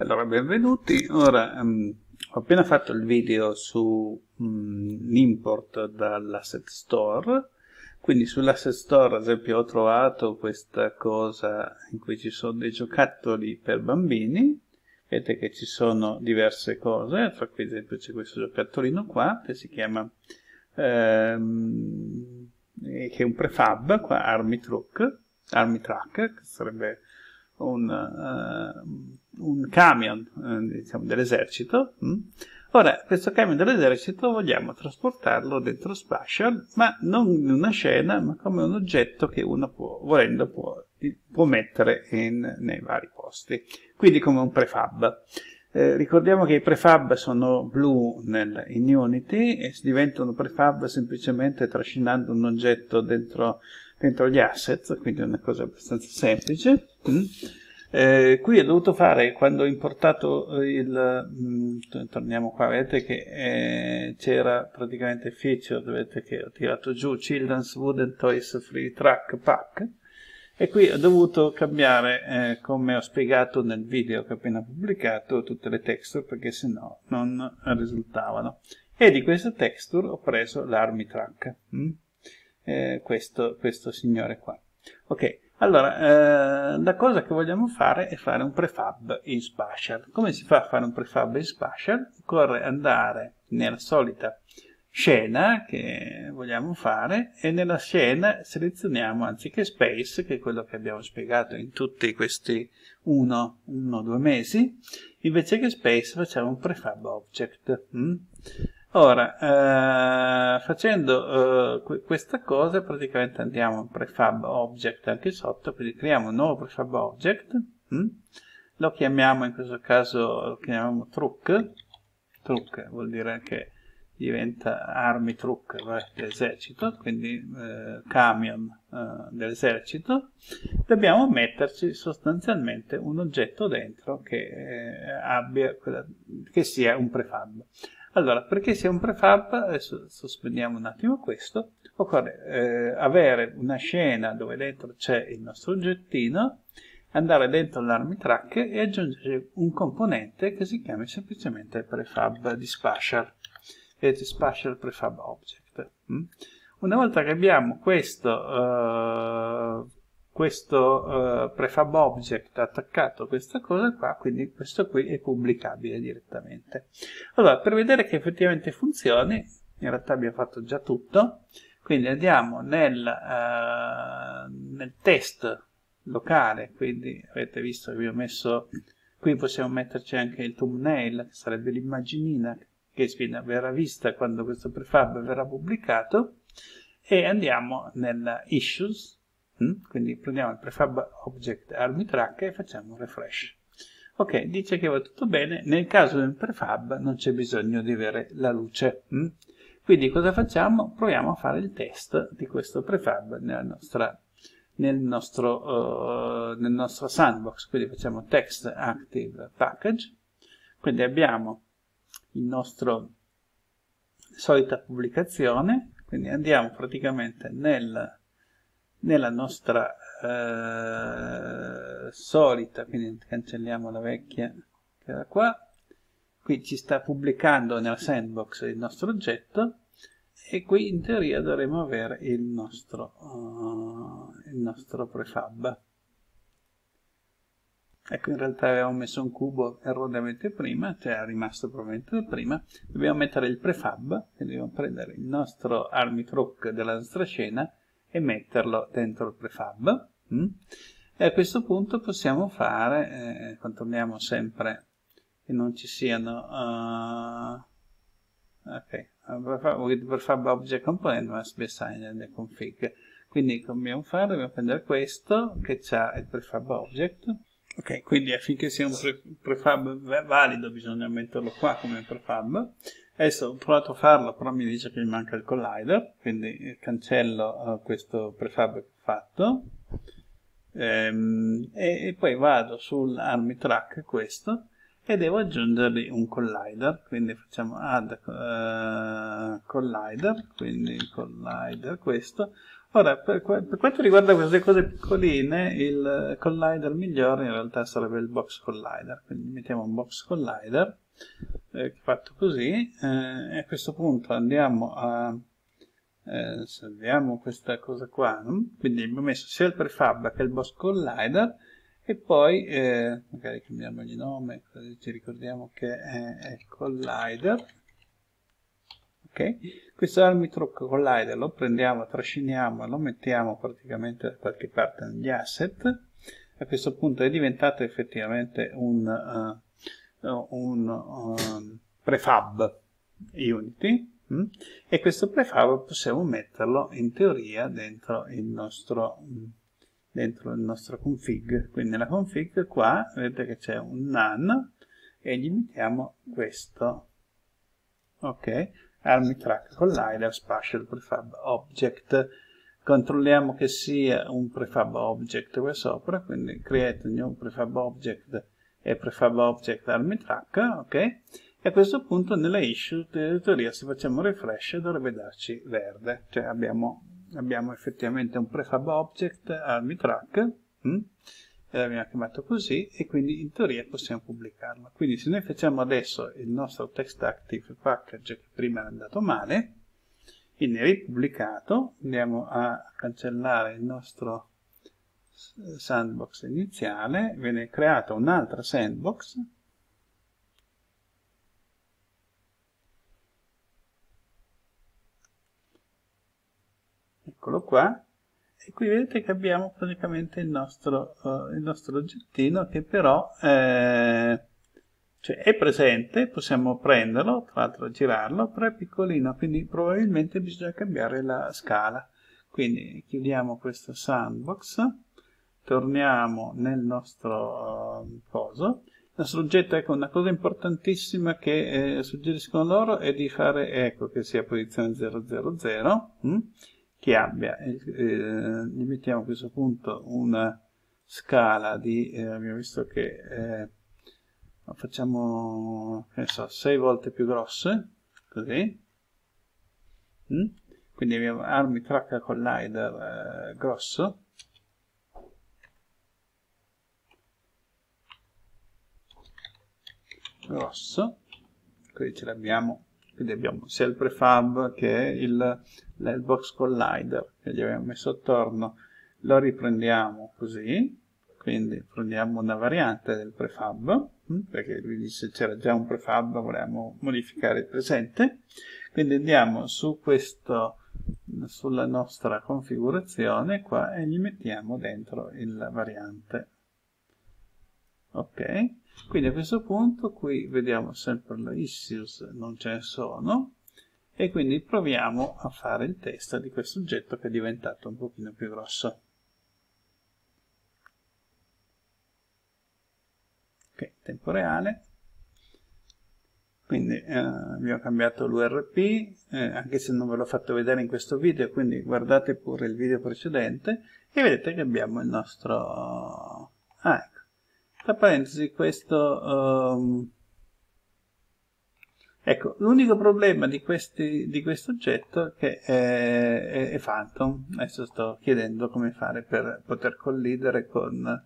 Allora, benvenuti. Ora, um, ho appena fatto il video sull'import um, dall'asset store. Quindi sull'asset store, ad esempio, ho trovato questa cosa in cui ci sono dei giocattoli per bambini. Vedete che ci sono diverse cose, tra cui ad esempio c'è questo giocattolino qua che si chiama ehm, che è un prefab, qua Army Truck, Army Truck, che sarebbe un, uh, un camion uh, diciamo, dell'esercito. Mm? Ora, questo camion dell'esercito vogliamo trasportarlo dentro Spatial, ma non in una scena, ma come un oggetto che uno può, volendo, può, può mettere in, nei vari posti. Quindi come un prefab. Eh, ricordiamo che i prefab sono blu nel, in Unity e diventano prefab semplicemente trascinando un oggetto dentro dentro gli asset, quindi è una cosa abbastanza semplice. Mm. Eh, qui ho dovuto fare, quando ho importato il, mm, torniamo qua, vedete che eh, c'era praticamente feature, vedete che ho tirato giù Children's Wooden Toys Free Track Pack, e qui ho dovuto cambiare, eh, come ho spiegato nel video che ho appena pubblicato, tutte le texture perché sennò non risultavano. E di queste texture ho preso l'Army Track. Mm? Eh, questo, questo signore qua. Ok, allora, eh, la cosa che vogliamo fare è fare un prefab in Spatial. Come si fa a fare un prefab in Spatial? Occorre andare nella solita scena che vogliamo fare e nella scena selezioniamo anziché space, che è quello che abbiamo spiegato in tutti questi uno, uno due mesi, invece che space facciamo un prefab object. Mm? Ora, eh, facendo eh, questa cosa, praticamente andiamo in prefab object anche sotto, quindi creiamo un nuovo prefab object, hm? lo chiamiamo in questo caso, lo chiamiamo truck, truck vuol dire che diventa army truck dell'esercito, quindi eh, camion eh, dell'esercito, dobbiamo metterci sostanzialmente un oggetto dentro che, eh, abbia, che sia un prefab. Allora, perché sia un prefab, adesso sospendiamo un attimo questo, occorre eh, avere una scena dove dentro c'è il nostro oggettino, andare dentro l'army track e aggiungere un componente che si chiama semplicemente prefab di spatial. Vedete, spatial prefab object. Mm? Una volta che abbiamo questo uh, questo uh, prefab object attaccato a questa cosa qua, quindi questo qui è pubblicabile direttamente. Allora, per vedere che effettivamente funzioni, in realtà abbiamo fatto già tutto, quindi andiamo nel, uh, nel test locale, quindi avete visto che vi ho messo, qui possiamo metterci anche il thumbnail, che sarebbe l'immaginina che verrà vista quando questo prefab verrà pubblicato, e andiamo nel issues? Quindi prendiamo il prefab object army track e facciamo un refresh. Ok, dice che va tutto bene, nel caso del prefab non c'è bisogno di avere la luce. Mm? Quindi cosa facciamo? Proviamo a fare il test di questo prefab nostra, nel, nostro, uh, nel nostro sandbox. Quindi facciamo text active package. Quindi abbiamo il nostro solita pubblicazione, quindi andiamo praticamente nel nella nostra eh, solita, quindi cancelliamo la vecchia che era qua, qui ci sta pubblicando nella sandbox il nostro oggetto e qui in teoria dovremo avere il nostro, uh, il nostro prefab. Ecco, in realtà avevamo messo un cubo erroneamente prima, cioè è rimasto probabilmente prima. Dobbiamo mettere il prefab, quindi dobbiamo prendere il nostro army truck della nostra scena e metterlo dentro il prefab. Mm? E a questo punto possiamo fare, eh, controlliamo sempre che non ci siano, uh, ok, with prefab object component must be assigned in the config. Quindi come dobbiamo fare? Dobbiamo prendere questo che ha il prefab object. Ok, quindi affinché sia un pre prefab valido bisogna metterlo qua come prefab Adesso ho provato a farlo, però mi dice che mi manca il collider, quindi cancello uh, questo prefab che ho fatto ehm, e, e, poi vado sull'army track questo e devo aggiungergli un collider, quindi facciamo add uh, collider, quindi collider questo. Ora, per, per, quanto riguarda queste cose piccoline, il collider migliore in realtà sarebbe il box collider. Quindi mettiamo un box collider eh, fatto così eh, e a questo punto andiamo a eh, salviamo questa cosa qua. No? Quindi abbiamo messo sia il prefab che il box collider e poi eh, magari cambiamo il nome così ci ricordiamo che è, è collider ok questo Armitrook Collider lo prendiamo trasciniamo e lo mettiamo praticamente da qualche parte negli asset a questo punto è diventato effettivamente un, uh, un uh, prefab Unity mm? e questo prefab possiamo metterlo in teoria dentro il nostro dentro il nostro config. Quindi nella config qua vedete che c'è un none e gli mettiamo questo ok? Army track collider spatial prefab object. Controlliamo che sia un prefab object qua sopra quindi create new prefab object e prefab object army track ok? E a questo punto nella issue teoria se facciamo refresh dovrebbe darci verde. Cioè abbiamo abbiamo effettivamente un prefab object army track hm? e l'abbiamo chiamato così e quindi in teoria possiamo pubblicarlo quindi se noi facciamo adesso il nostro text active package che prima era andato male viene ripubblicato andiamo a cancellare il nostro sandbox iniziale viene creata un'altra sandbox. Eccolo qua. E qui vedete che abbiamo praticamente il nostro, uh, il nostro oggettino che però eh, cioè è presente, possiamo prenderlo, tra l'altro girarlo, però è piccolino, quindi probabilmente bisogna cambiare la scala. Quindi chiudiamo questo sandbox, torniamo nel nostro uh, coso. Il nostro oggetto, ecco, una cosa importantissima che eh, suggeriscono loro è di fare, ecco, che sia posizione 000, hm? che abbia, eh, eh, gli mettiamo a questo punto una scala di, eh, abbiamo visto che eh, facciamo, che so, 6 volte più grosse, così, mm? quindi abbiamo armi track collider grosso, grosso, qui ce l'abbiamo quindi abbiamo sia il prefab che il, il box collider che gli abbiamo messo attorno. Lo riprendiamo così quindi prendiamo una variante del prefab hm, perché lui dice c'era già un prefab volevamo modificare il presente. Quindi andiamo su questo sulla nostra configurazione qua e gli mettiamo dentro il variante. Ok quindi a questo punto qui vediamo sempre le issues non ce ne sono e quindi proviamo a fare il test di questo oggetto che è diventato un pochino più grosso. Ok, tempo reale. Quindi eh, abbiamo cambiato l'URP eh, anche se non ve l'ho fatto vedere in questo video quindi guardate pure il video precedente e vedete che abbiamo il nostro ah, tra parentesi questo um, ecco l'unico problema di, questi, di questo oggetto che è, è, è, phantom. Adesso sto chiedendo come fare per poter collidere con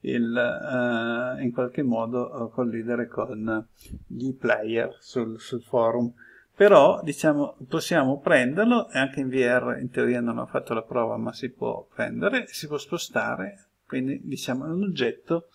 il, uh, in qualche modo uh, collidere con gli player sul, sul forum. Però diciamo possiamo prenderlo e anche in VR in teoria non ho fatto la prova ma si può prendere si può spostare. Quindi diciamo è un oggetto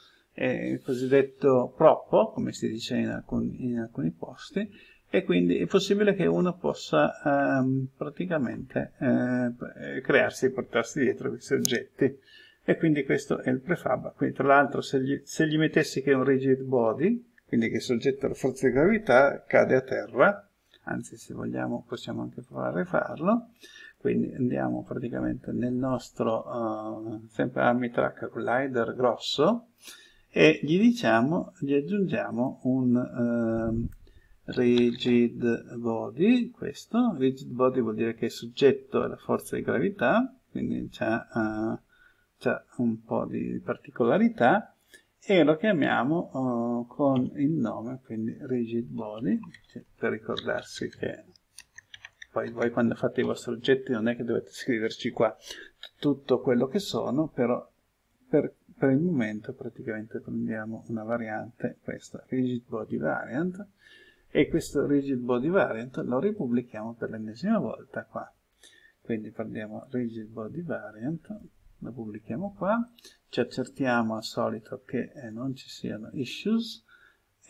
il cosiddetto proppo, come si dice in alcuni, in alcuni, posti, e quindi è possibile che uno possa ehm, praticamente eh, crearsi e portarsi dietro questi oggetti. E quindi questo è il prefab. Quindi, tra l'altro, se se gli mettessi che è un rigid body, quindi che soggetta alla forza di gravità, cade a terra, anzi se vogliamo possiamo anche provare a farlo, quindi andiamo praticamente nel nostro uh, sempre Army Track Collider grosso, e gli diciamo, gli aggiungiamo un uh, rigid body, questo, rigid body vuol dire che è soggetto alla forza di gravità, quindi c'ha, uh, un po' di particolarità, e lo chiamiamo uh, con il nome, quindi rigid body, cioè per ricordarsi che poi voi quando fate i vostri oggetti non è che dovete scriverci qua tutto quello che sono, però per, per il momento praticamente prendiamo una variante, questa rigid body variant, e questo rigid body variant lo ripubblichiamo per l'ennesima volta qua. Quindi prendiamo rigid body variant, lo pubblichiamo qua, ci accertiamo al solito che eh, non ci siano issues,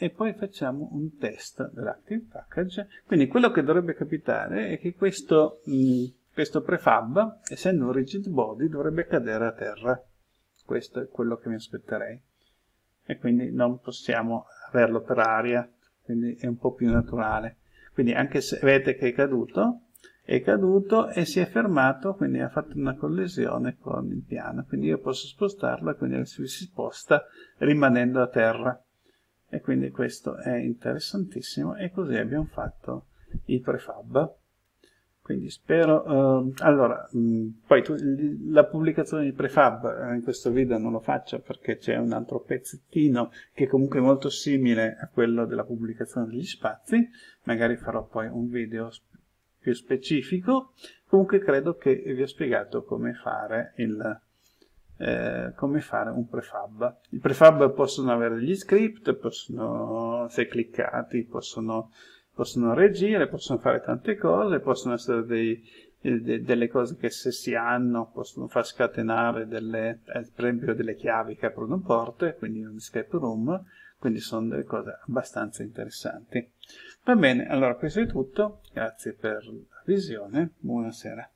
e poi facciamo un test dell'Active Package. Quindi quello che dovrebbe capitare è che questo, mh, questo prefab, essendo un rigid body, dovrebbe cadere a terra. Questo è quello che mi aspetterei. E quindi non possiamo averlo per aria, quindi è un po' più naturale. Quindi anche se vedete che è caduto, è caduto e si è fermato, quindi ha fatto una collisione con il piano. Quindi io posso spostarlo e quindi si sposta rimanendo a terra e quindi questo è interessantissimo e così abbiamo fatto il prefab quindi spero uh, allora mh, mm, poi tu, la pubblicazione di prefab eh, in questo video non lo faccio perché c'è un altro pezzettino che è comunque molto simile a quello della pubblicazione degli spazi magari farò poi un video più specifico comunque credo che vi ho spiegato come fare il eh, come fare un prefab. I prefab possono avere degli script, possono, se cliccati, possono, possono reagire, possono fare tante cose, possono essere dei, de, delle cose che se si hanno possono far scatenare delle, eh, per esempio delle chiavi che aprono porte, quindi un escape room, quindi sono delle cose abbastanza interessanti. Va bene, allora questo è tutto, grazie per la visione, buonasera.